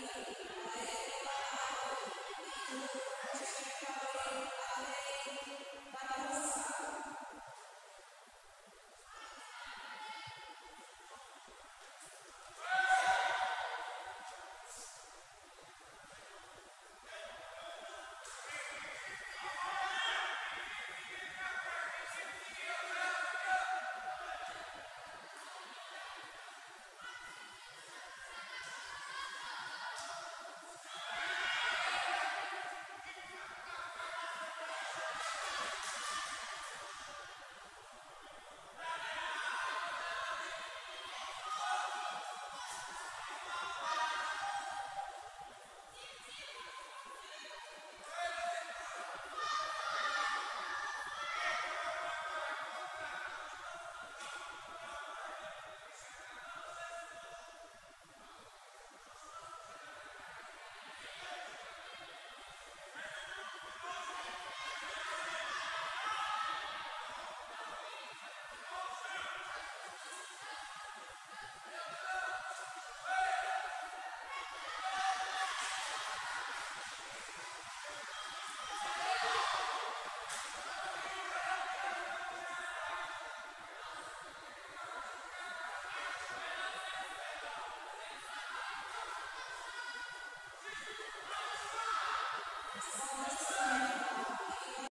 Thank you. Yes.